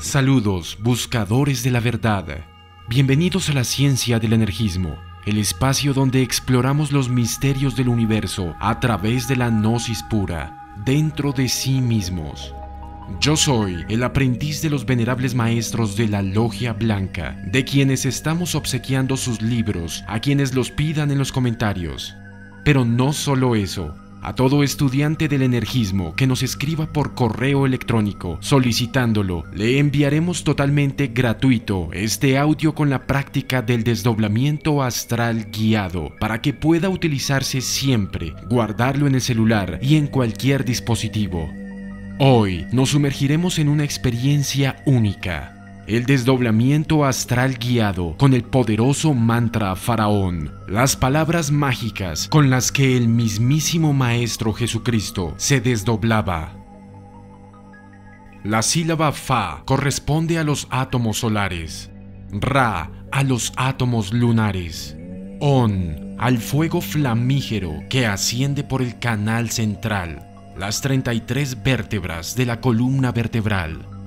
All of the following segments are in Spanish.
Saludos, buscadores de la verdad. Bienvenidos a la ciencia del energismo, el espacio donde exploramos los misterios del universo a través de la gnosis pura, dentro de sí mismos. Yo soy el aprendiz de los venerables maestros de la Logia Blanca, de quienes estamos obsequiando sus libros a quienes los pidan en los comentarios. Pero no solo eso, a todo estudiante del energismo que nos escriba por correo electrónico solicitándolo, le enviaremos totalmente gratuito este audio con la práctica del desdoblamiento astral guiado para que pueda utilizarse siempre, guardarlo en el celular y en cualquier dispositivo. Hoy nos sumergiremos en una experiencia única el desdoblamiento astral guiado con el poderoso mantra faraón, las palabras mágicas con las que el mismísimo Maestro Jesucristo se desdoblaba. La sílaba Fa corresponde a los átomos solares, Ra a los átomos lunares, On al fuego flamígero que asciende por el canal central, las 33 vértebras de la columna vertebral,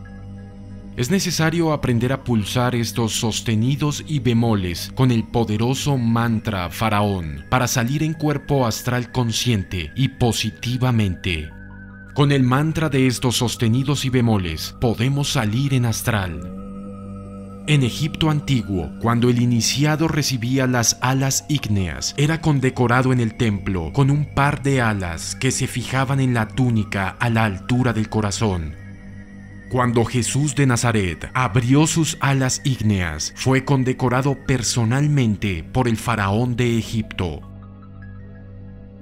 es necesario aprender a pulsar estos sostenidos y bemoles con el poderoso mantra faraón para salir en cuerpo astral consciente y positivamente. Con el mantra de estos sostenidos y bemoles podemos salir en astral. En Egipto antiguo, cuando el iniciado recibía las alas ígneas, era condecorado en el templo con un par de alas que se fijaban en la túnica a la altura del corazón cuando Jesús de Nazaret abrió sus alas ígneas, fue condecorado personalmente por el faraón de Egipto.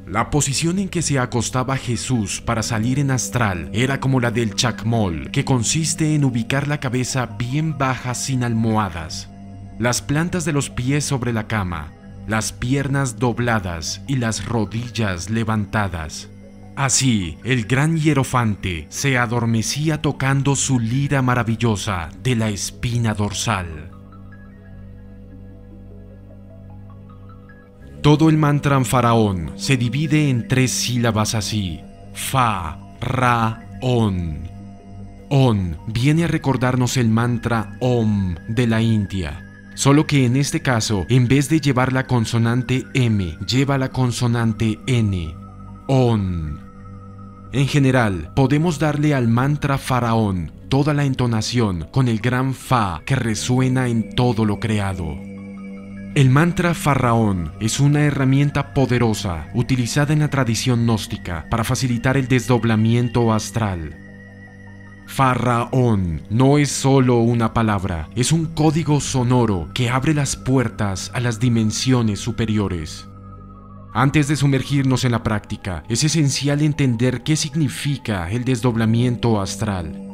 La posición en que se acostaba Jesús para salir en astral era como la del chacmol, que consiste en ubicar la cabeza bien baja sin almohadas, las plantas de los pies sobre la cama, las piernas dobladas y las rodillas levantadas. Así, el gran hierofante se adormecía tocando su lira maravillosa de la espina dorsal. Todo el mantra faraón se divide en tres sílabas así: Fa, Ra, On. On viene a recordarnos el mantra Om de la India, solo que en este caso, en vez de llevar la consonante M, lleva la consonante N. On. En general, podemos darle al mantra faraón toda la entonación con el gran fa que resuena en todo lo creado. El mantra faraón es una herramienta poderosa utilizada en la tradición gnóstica para facilitar el desdoblamiento astral. Faraón no es solo una palabra, es un código sonoro que abre las puertas a las dimensiones superiores. Antes de sumergirnos en la práctica, es esencial entender qué significa el desdoblamiento astral.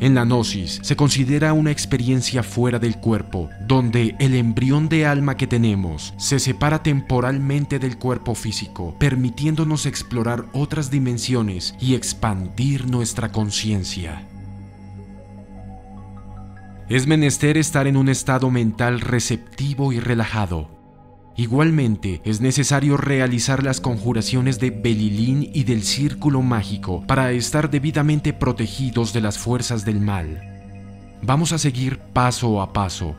En la gnosis se considera una experiencia fuera del cuerpo, donde el embrión de alma que tenemos se separa temporalmente del cuerpo físico, permitiéndonos explorar otras dimensiones y expandir nuestra conciencia. Es menester estar en un estado mental receptivo y relajado, Igualmente, es necesario realizar las conjuraciones de Belilín y del Círculo Mágico para estar debidamente protegidos de las fuerzas del mal. Vamos a seguir paso a paso.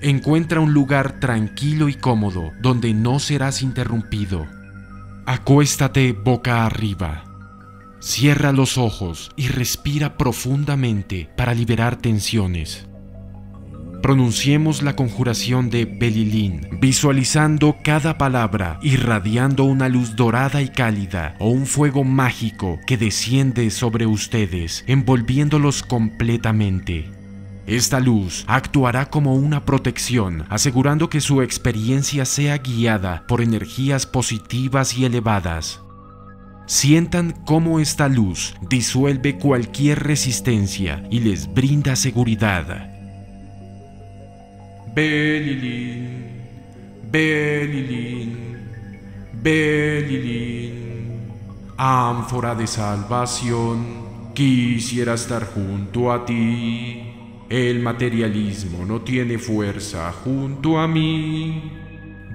Encuentra un lugar tranquilo y cómodo donde no serás interrumpido. Acuéstate boca arriba. Cierra los ojos y respira profundamente para liberar tensiones. Pronunciemos la conjuración de Belilín, visualizando cada palabra irradiando una luz dorada y cálida o un fuego mágico que desciende sobre ustedes, envolviéndolos completamente. Esta luz actuará como una protección, asegurando que su experiencia sea guiada por energías positivas y elevadas. Sientan cómo esta luz disuelve cualquier resistencia y les brinda seguridad. Belilín, Belilín, Belilín, ánfora de salvación, quisiera estar junto a ti. El materialismo no tiene fuerza junto a mí.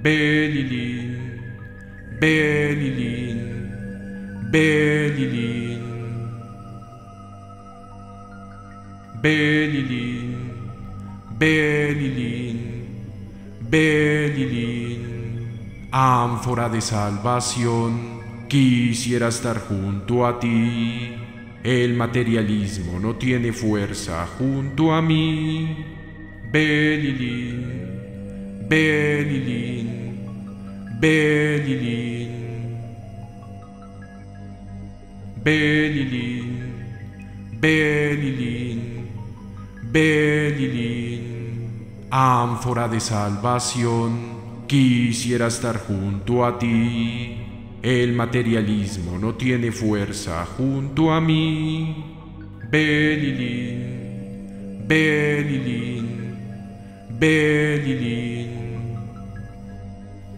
Belilín, Belilín, Belilín. Belilín, Belilín, Belilín, ánfora de salvación, quisiera estar junto a ti. El materialismo no tiene fuerza junto a mí. Belilín, Belilín, Belilín. Belilín, Belilín, Belilín, ánfora de salvación, quisiera estar junto a ti. El materialismo no tiene fuerza junto a mí. Belilín, Belilín, Belilín.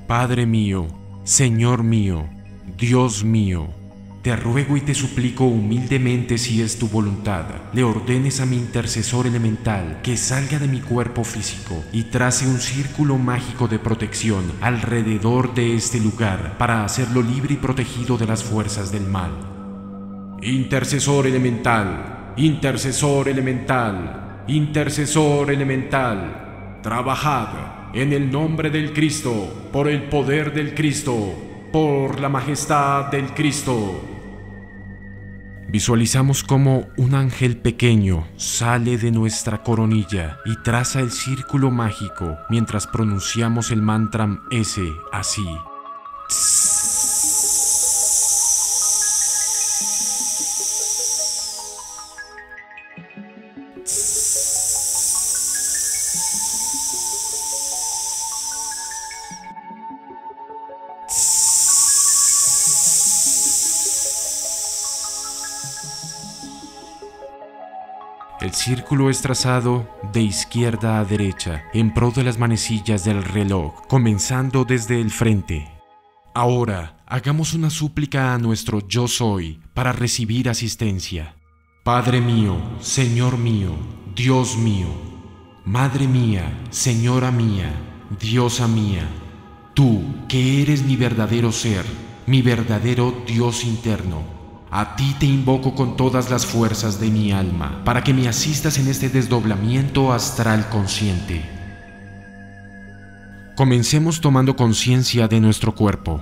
Padre mío, Señor mío, Dios mío, te ruego y te suplico humildemente si es tu voluntad, le ordenes a mi intercesor elemental que salga de mi cuerpo físico y trace un círculo mágico de protección alrededor de este lugar para hacerlo libre y protegido de las fuerzas del mal. Intercesor elemental, intercesor elemental, intercesor elemental, trabajad en el nombre del Cristo, por el poder del Cristo, por la majestad del Cristo. Visualizamos como un ángel pequeño sale de nuestra coronilla y traza el círculo mágico mientras pronunciamos el mantra S así. El círculo es trazado de izquierda a derecha en pro de las manecillas del reloj, comenzando desde el frente. Ahora, hagamos una súplica a nuestro yo soy para recibir asistencia. Padre mío, Señor mío, Dios mío, Madre mía, Señora mía, Diosa mía, tú que eres mi verdadero ser, mi verdadero Dios interno, a ti te invoco con todas las fuerzas de mi alma, para que me asistas en este desdoblamiento astral consciente. Comencemos tomando conciencia de nuestro cuerpo.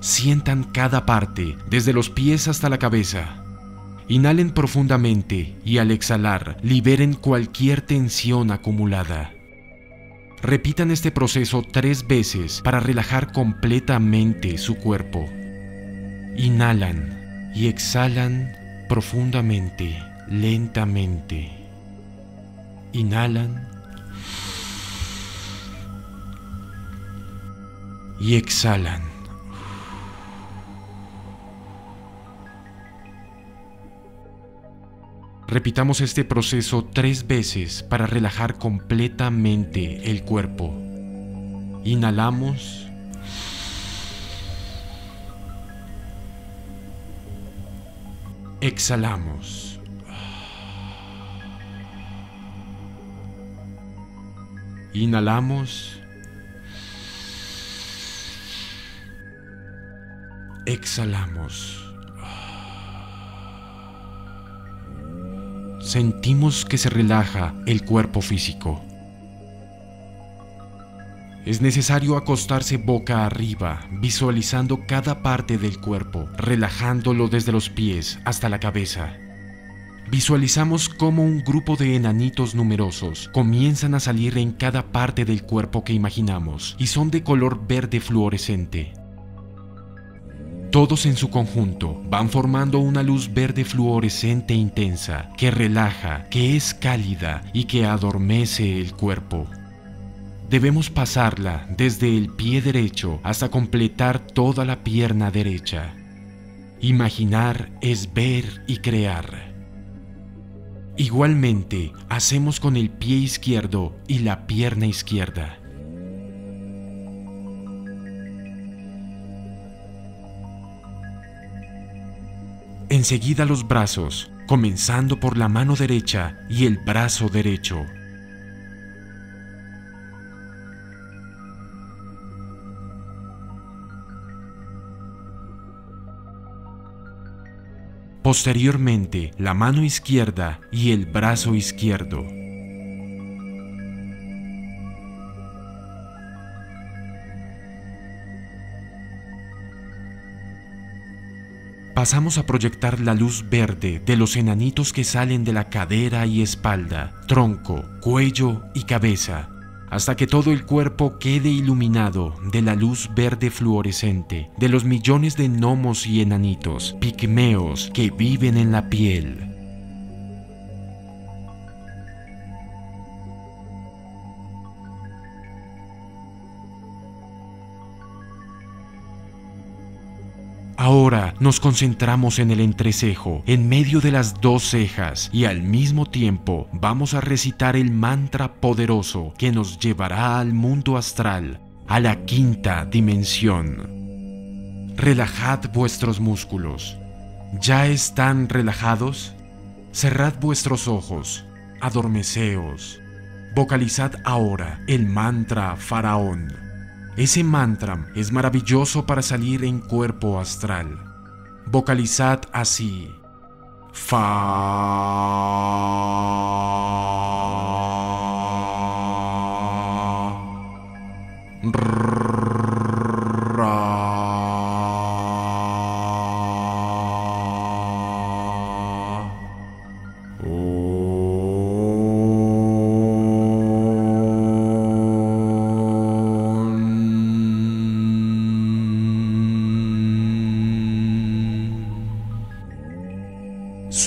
Sientan cada parte, desde los pies hasta la cabeza. Inhalen profundamente y al exhalar liberen cualquier tensión acumulada. Repitan este proceso tres veces para relajar completamente su cuerpo. Inhalan y exhalan profundamente, lentamente. Inhalan y exhalan. Repitamos este proceso tres veces para relajar completamente el cuerpo. Inhalamos. Exhalamos. Inhalamos. Exhalamos. Sentimos que se relaja el cuerpo físico. Es necesario acostarse boca arriba, visualizando cada parte del cuerpo, relajándolo desde los pies hasta la cabeza. Visualizamos cómo un grupo de enanitos numerosos comienzan a salir en cada parte del cuerpo que imaginamos y son de color verde fluorescente. Todos en su conjunto van formando una luz verde fluorescente intensa que relaja, que es cálida y que adormece el cuerpo. Debemos pasarla desde el pie derecho hasta completar toda la pierna derecha. Imaginar es ver y crear. Igualmente, hacemos con el pie izquierdo y la pierna izquierda. Enseguida los brazos, comenzando por la mano derecha y el brazo derecho. Posteriormente la mano izquierda y el brazo izquierdo. Pasamos a proyectar la luz verde de los enanitos que salen de la cadera y espalda, tronco, cuello y cabeza, hasta que todo el cuerpo quede iluminado de la luz verde fluorescente de los millones de gnomos y enanitos, pigmeos que viven en la piel. Ahora nos concentramos en el entrecejo, en medio de las dos cejas, y al mismo tiempo vamos a recitar el mantra poderoso que nos llevará al mundo astral, a la quinta dimensión. Relajad vuestros músculos. ¿Ya están relajados? Cerrad vuestros ojos, adormeceos. Vocalizad ahora el mantra faraón. Ese mantra es maravilloso para salir en cuerpo astral. Vocalizad así. Fa.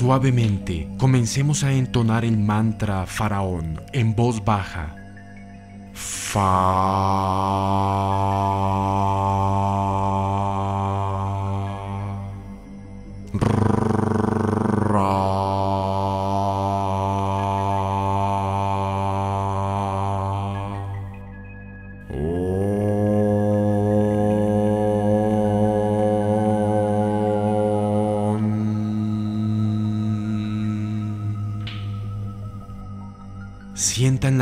Suavemente comencemos a entonar el mantra faraón en voz baja. Sientan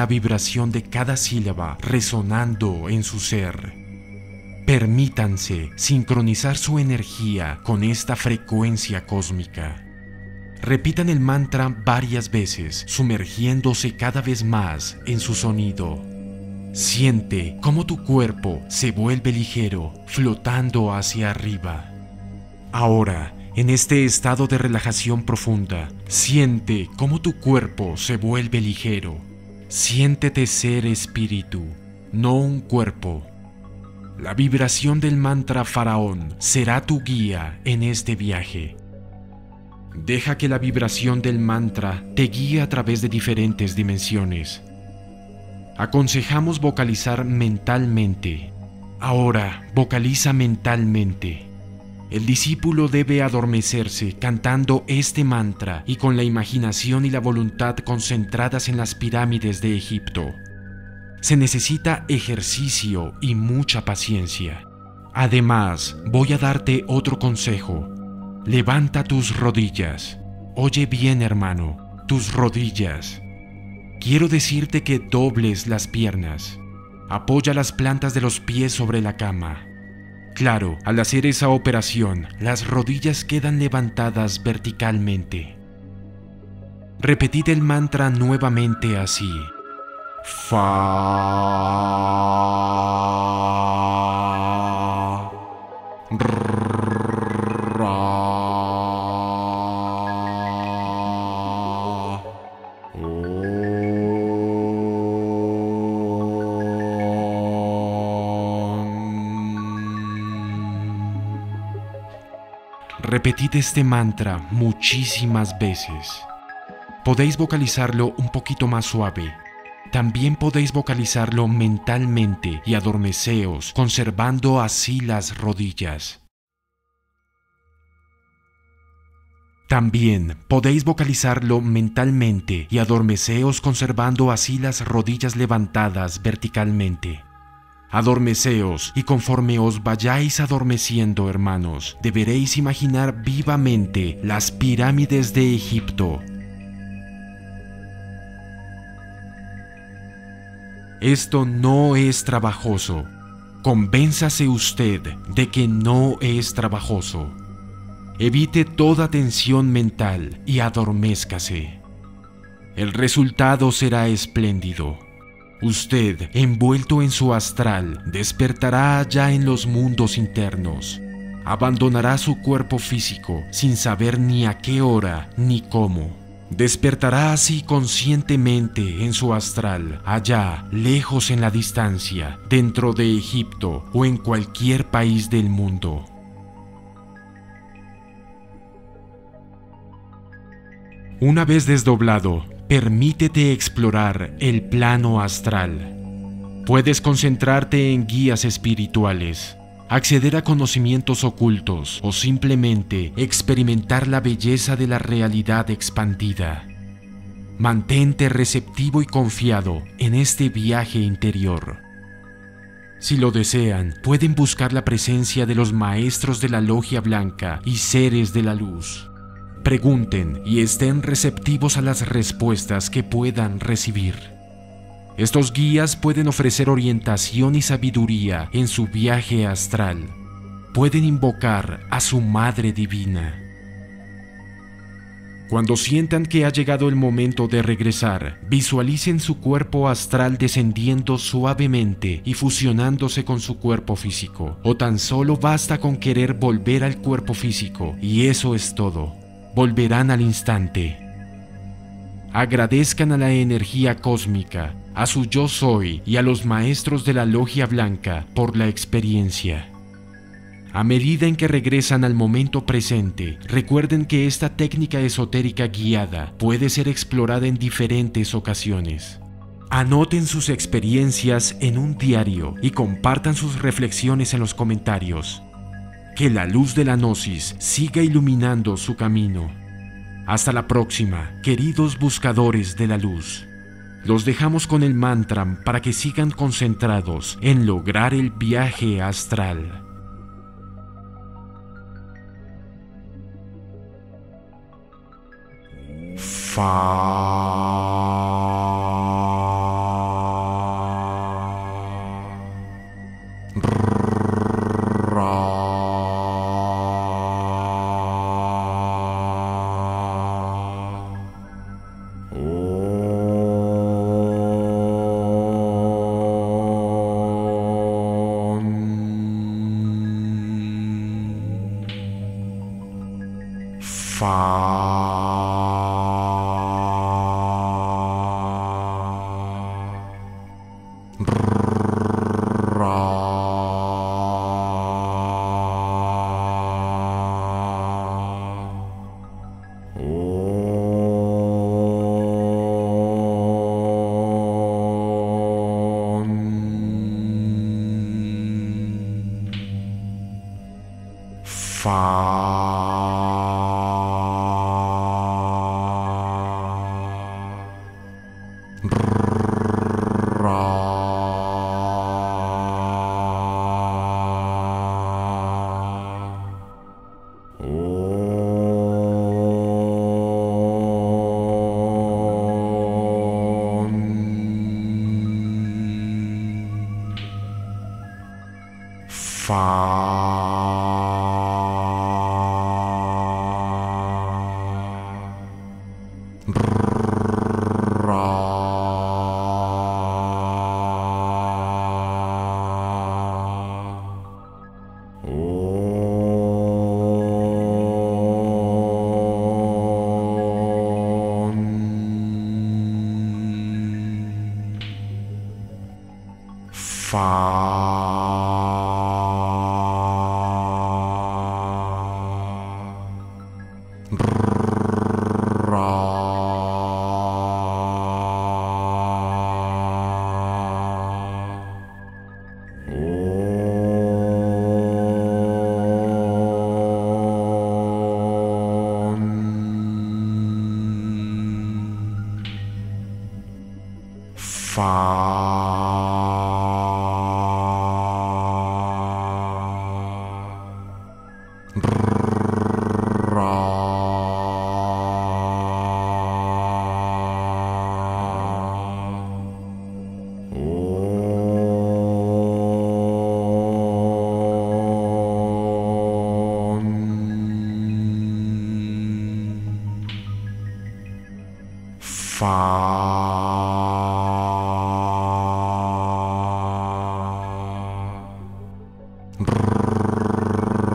la vibración de cada sílaba resonando en su ser. Permítanse sincronizar su energía con esta frecuencia cósmica. Repitan el mantra varias veces, sumergiéndose cada vez más en su sonido. Siente cómo tu cuerpo se vuelve ligero, flotando hacia arriba. Ahora, en este estado de relajación profunda, siente cómo tu cuerpo se vuelve ligero. Siéntete ser espíritu, no un cuerpo. La vibración del mantra faraón será tu guía en este viaje. Deja que la vibración del mantra te guíe a través de diferentes dimensiones. Aconsejamos vocalizar mentalmente. Ahora, vocaliza mentalmente. El discípulo debe adormecerse cantando este mantra y con la imaginación y la voluntad concentradas en las pirámides de Egipto. Se necesita ejercicio y mucha paciencia. Además, voy a darte otro consejo. Levanta tus rodillas. Oye bien, hermano, tus rodillas. Quiero decirte que dobles las piernas. Apoya las plantas de los pies sobre la cama Claro, al hacer esa operación, las rodillas quedan levantadas verticalmente. Repetid el mantra nuevamente así. Fa. Repetid este mantra muchísimas veces. Podéis vocalizarlo un poquito más suave. También podéis vocalizarlo mentalmente y adormeceos, conservando así las rodillas. También podéis vocalizarlo mentalmente y adormeceos conservando así las rodillas levantadas verticalmente. Adormeceos, y conforme os vayáis adormeciendo, hermanos, deberéis imaginar vivamente las pirámides de Egipto. Esto no es trabajoso. Convénzase usted de que no es trabajoso. Evite toda tensión mental y adormézcase. El resultado será espléndido. Usted, envuelto en su astral, despertará allá en los mundos internos. Abandonará su cuerpo físico sin saber ni a qué hora ni cómo. Despertará así conscientemente en su astral, allá, lejos en la distancia, dentro de Egipto o en cualquier país del mundo. Una vez desdoblado, permítete explorar el plano astral. Puedes concentrarte en guías espirituales, acceder a conocimientos ocultos o simplemente experimentar la belleza de la realidad expandida. Mantente receptivo y confiado en este viaje interior. Si lo desean, pueden buscar la presencia de los maestros de la logia blanca y seres de la luz. Pregunten y estén receptivos a las respuestas que puedan recibir. Estos guías pueden ofrecer orientación y sabiduría en su viaje astral. Pueden invocar a su Madre Divina. Cuando sientan que ha llegado el momento de regresar, visualicen su cuerpo astral descendiendo suavemente y fusionándose con su cuerpo físico. O tan solo basta con querer volver al cuerpo físico y eso es todo. Volverán al instante. Agradezcan a la energía cósmica, a su yo soy y a los maestros de la logia blanca por la experiencia. A medida en que regresan al momento presente, recuerden que esta técnica esotérica guiada puede ser explorada en diferentes ocasiones. Anoten sus experiencias en un diario y compartan sus reflexiones en los comentarios que la luz de la gnosis siga iluminando su camino. Hasta la próxima, queridos buscadores de la luz. Los dejamos con el mantra para que sigan concentrados en lograr el viaje astral. Fa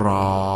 Ra.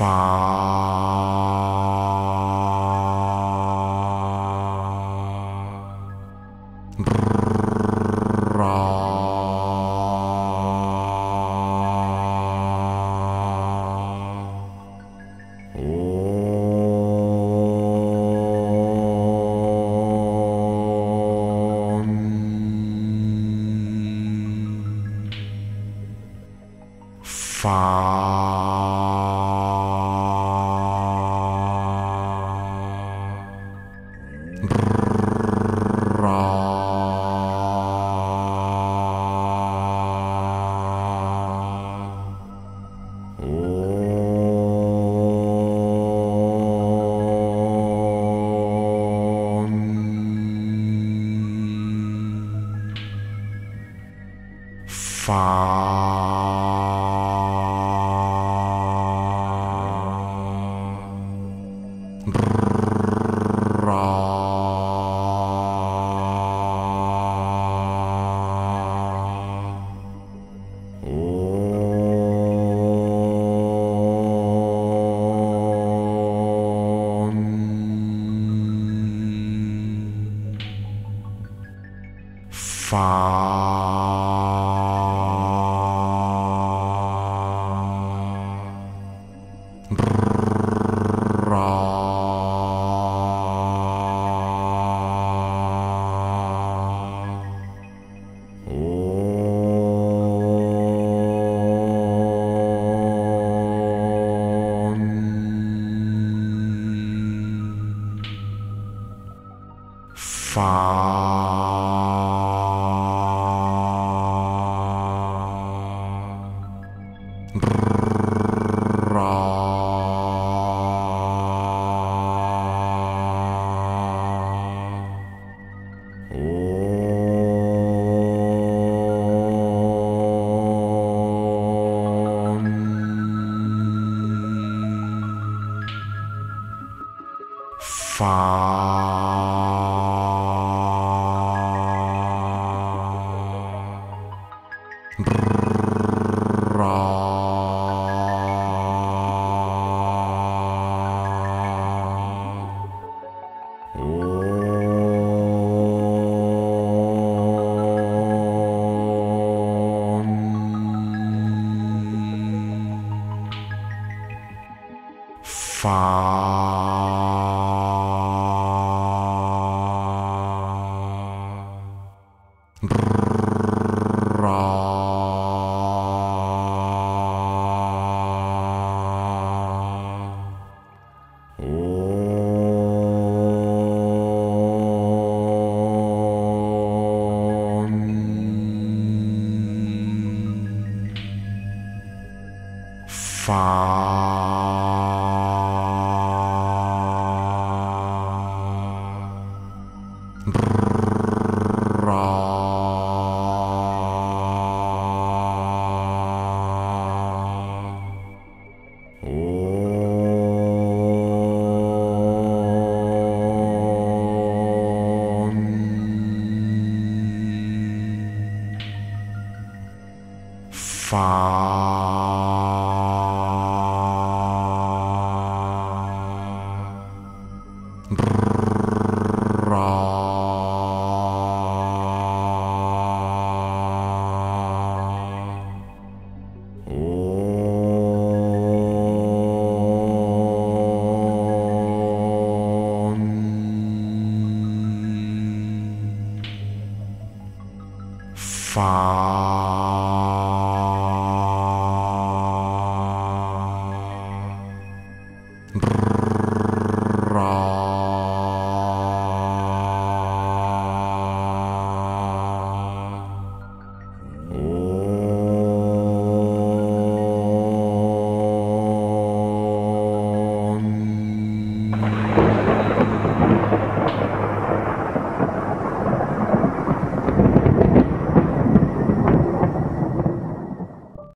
far far. far. Fa.